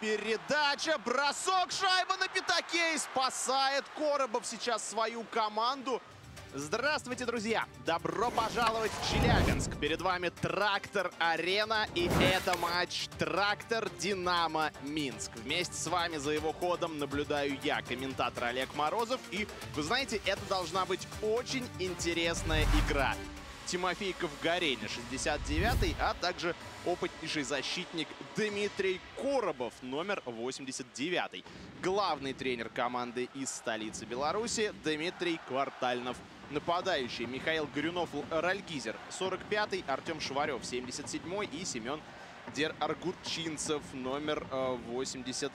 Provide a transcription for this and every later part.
передача, бросок, шайба на пятаке и спасает Коробов сейчас свою команду. Здравствуйте, друзья! Добро пожаловать в Челябинск! Перед вами Трактор-Арена, и это матч Трактор-Динамо Минск. Вместе с вами за его ходом наблюдаю я, комментатор Олег Морозов, и, вы знаете, это должна быть очень интересная игра. Тимофейков Гореня, 69-й, а также опытнейший защитник Дмитрий Коробов, номер 89-й. Главный тренер команды из столицы Беларуси Дмитрий Квартальнов. Нападающий Михаил Горюнов Ральгизер, 45-й, Артем Шварев, 77-й и Семен Дер Аргурчинцев, номер 80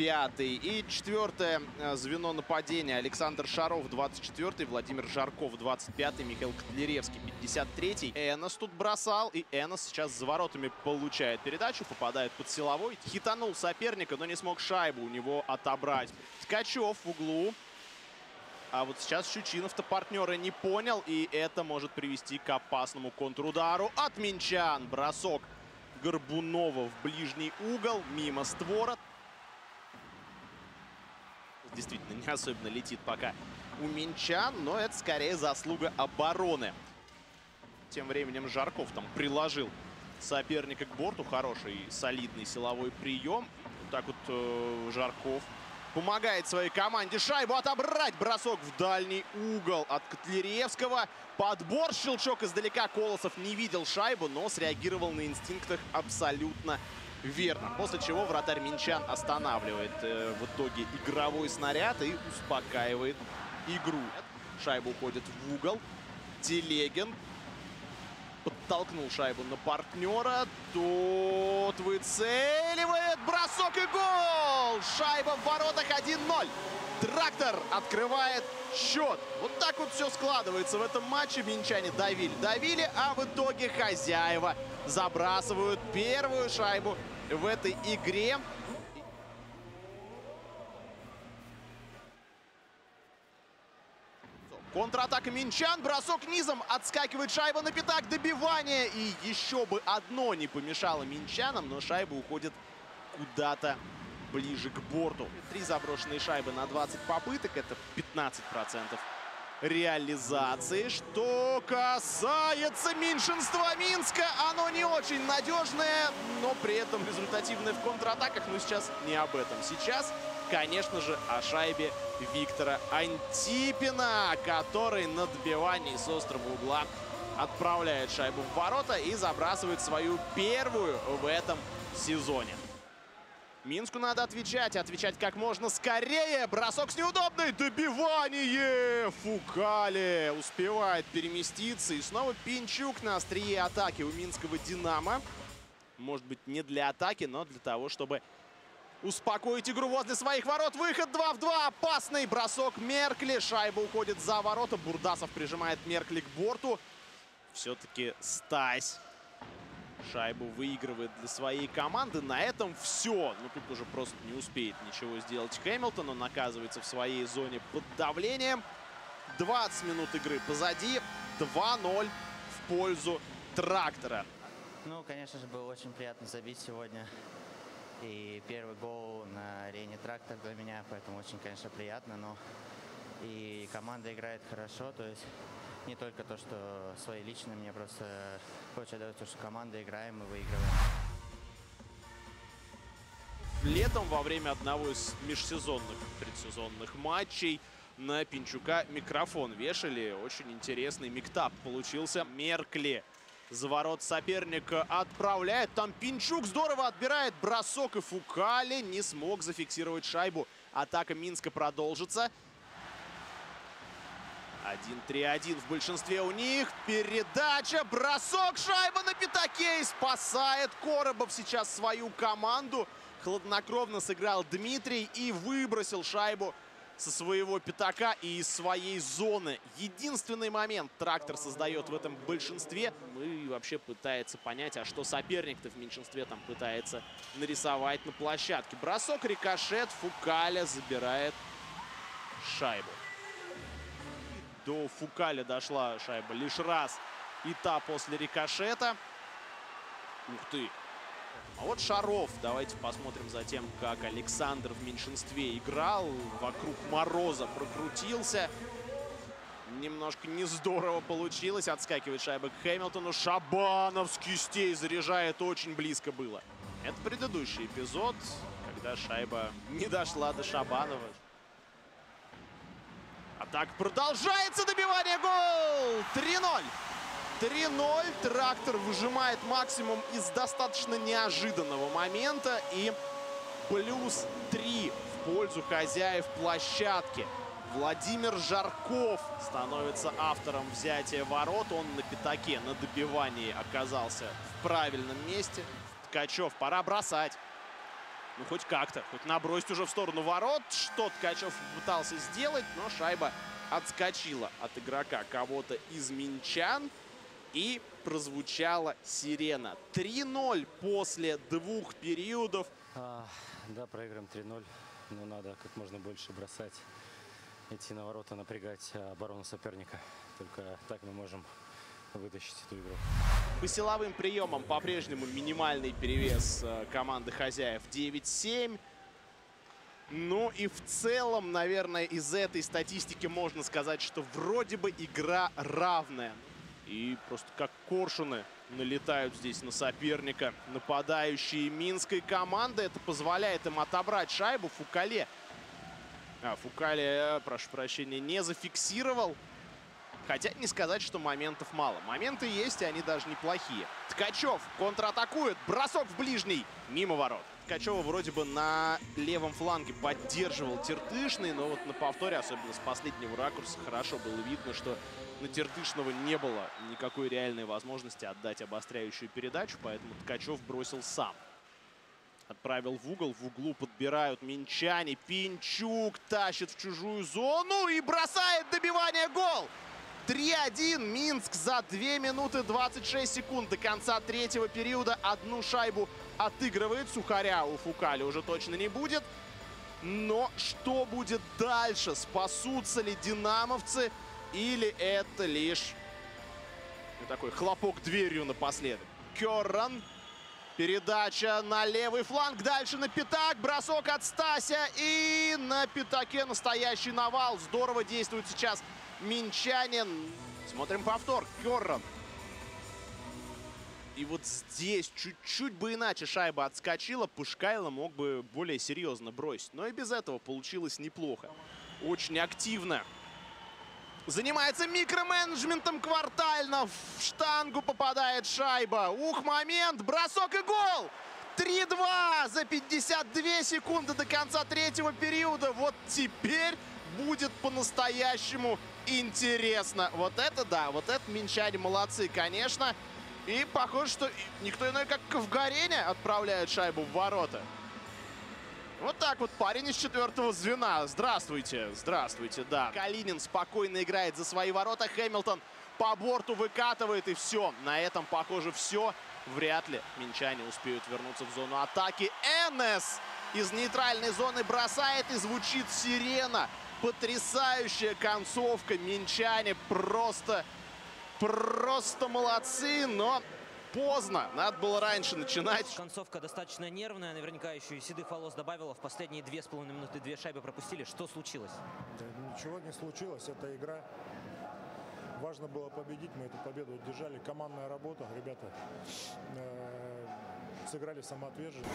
пятый. И четвертое э, звено нападения. Александр Шаров, 24-й. Владимир Жарков, 25-й. Михаил Котляревский, 53-й. Энос тут бросал. И Энос сейчас за воротами получает передачу. Попадает под силовой. Хитанул соперника, но не смог шайбу у него отобрать. Ткачев в углу. А вот сейчас Щучинов-то партнера не понял. И это может привести к опасному контрудару от Минчан. Бросок Горбунова в ближний угол. Мимо створа действительно не особенно летит пока у Минчан, но это скорее заслуга обороны. Тем временем Жарков там приложил соперника к борту. Хороший, солидный силовой прием. Вот так вот э, Жарков помогает своей команде шайбу отобрать. Бросок в дальний угол от Котляревского. Подбор, щелчок издалека. Колосов не видел шайбу, но среагировал на инстинктах абсолютно верно. После чего вратарь Минчан останавливает э, в итоге игровой снаряд и успокаивает игру. Шайба уходит в угол. Телегин подтолкнул шайбу на партнера. Тот выцеливает. Бросок и гол! Шайба в воротах 1-0. Трактор открывает счет. Вот так вот все складывается в этом матче. Минчане давили, давили, а в итоге хозяева забрасывают первую шайбу в этой игре. Контратака Минчан, бросок низом, отскакивает шайба на пятак, добивание. И еще бы одно не помешало Минчанам, но шайба уходит куда-то ближе к борту. Три заброшенные шайбы на 20 попыток, это 15% реализации. Что касается меньшинства Минска, оно не очень надежное, но при этом результативное в контратаках. Но сейчас не об этом. Сейчас, конечно же, о шайбе Виктора Антипина, который на добивании с острого угла отправляет шайбу в ворота и забрасывает свою первую в этом сезоне. Минску надо отвечать, отвечать как можно скорее. Бросок с неудобной, добивание! Фукали успевает переместиться. И снова Пинчук на острие атаки у Минского «Динамо». Может быть, не для атаки, но для того, чтобы успокоить игру возле своих ворот. Выход 2 в 2. Опасный бросок Меркли. Шайба уходит за ворота. Бурдасов прижимает Меркли к борту. Все-таки Стась шайбу выигрывает для своей команды. На этом все. Ну, тут уже просто не успеет ничего сделать Хэмилтон. Он оказывается в своей зоне под давлением. 20 минут игры позади. 2-0 в пользу трактора. Ну, конечно же, было очень приятно забить сегодня. И первый гол на арене трактор для меня, поэтому очень, конечно, приятно. Но и команда играет хорошо, то есть не только то, что свои личные, мне просто хочется дать то, что команда играем и выигрываем. Летом во время одного из межсезонных предсезонных матчей на Пинчука микрофон вешали. Очень интересный миктап получился. Меркли за ворот соперника отправляет. Там Пинчук здорово отбирает бросок и Фукали не смог зафиксировать шайбу. Атака Минска продолжится. 1-3-1 в большинстве у них. Передача, бросок, шайба на пятаке и спасает Коробов сейчас свою команду. Хладнокровно сыграл Дмитрий и выбросил шайбу со своего пятака и из своей зоны. Единственный момент трактор создает в этом большинстве. И вообще пытается понять, а что соперник-то в меньшинстве там пытается нарисовать на площадке. Бросок, рикошет, Фукаля забирает шайбу до Фукали дошла шайба лишь раз. И та после рикошета. Ух ты. А вот Шаров. Давайте посмотрим за тем, как Александр в меньшинстве играл. Вокруг Мороза прокрутился. Немножко не здорово получилось. Отскакивает шайба к Хэмилтону. Шабанов с кистей заряжает. Очень близко было. Это предыдущий эпизод, когда шайба не дошла до Шабанова. А так продолжается добивание. Гол! 3-0. 3-0. Трактор выжимает максимум из достаточно неожиданного момента. И плюс 3 в пользу хозяев площадки. Владимир Жарков становится автором взятия ворот. Он на пятаке, на добивании оказался в правильном месте. Ткачев, пора бросать. Ну, хоть как-то, хоть набросить уже в сторону ворот. Что Ткачев пытался сделать, но шайба отскочила от игрока кого-то из минчан. И прозвучала сирена. 3-0 после двух периодов. А, да, проиграем 3-0. Но надо как можно больше бросать, идти на ворота, напрягать оборону соперника. Только так мы можем вытащить эту игру. По силовым приемам по-прежнему минимальный перевес э, команды хозяев 9-7. Ну и в целом, наверное, из этой статистики можно сказать, что вроде бы игра равная. И просто как коршуны налетают здесь на соперника. Нападающие минской команды. Это позволяет им отобрать шайбу. Фукале. А, Фукале, э, прошу прощения, не зафиксировал. Хотя не сказать, что моментов мало. Моменты есть, и они даже неплохие. Ткачев контратакует. Бросок в ближний. Мимо ворот. Ткачева вроде бы на левом фланге поддерживал Тертышный, но вот на повторе, особенно с последнего ракурса, хорошо было видно, что на Тертышного не было никакой реальной возможности отдать обостряющую передачу, поэтому Ткачев бросил сам. Отправил в угол. В углу подбирают минчане. Пинчук тащит в чужую зону и бросает добивание гол. 3-1. Минск за 2 минуты 26 секунд до конца третьего периода одну шайбу отыгрывает. Сухаря у Фукали уже точно не будет. Но что будет дальше? Спасутся ли динамовцы? Или это лишь такой хлопок дверью напоследок? Керран. Передача на левый фланг. Дальше на пятак. Бросок от Стася. И на пятаке настоящий навал. Здорово действует сейчас Минчанин. Смотрим повтор. Керран. И вот здесь чуть-чуть бы иначе шайба отскочила. Пушкайло мог бы более серьезно бросить. Но и без этого получилось неплохо. Очень активно. Занимается микроменеджментом квартально. В штангу попадает шайба. Ух, момент. Бросок и гол. 3-2 за 52 секунды до конца третьего периода. Вот теперь будет по-настоящему интересно. Вот это да, вот это минчане молодцы, конечно. И похоже, что никто иной, как Ковгареня отправляет шайбу в ворота. Вот так вот парень из четвертого звена. Здравствуйте, здравствуйте, да. Калинин спокойно играет за свои ворота. Хэмилтон по борту выкатывает и все. На этом, похоже, все. Вряд ли минчане успеют вернуться в зону атаки. НС из нейтральной зоны бросает и звучит сирена. Потрясающая концовка. Минчане просто, просто молодцы, но поздно. Надо было раньше начинать. Концовка достаточно нервная. Наверняка еще и седых волос добавила. В последние две с половиной минуты две шайбы пропустили. Что случилось? Да, ничего не случилось. Это игра. Важно было победить. Мы эту победу одержали. Командная работа. Ребята э, сыграли самоотверженно.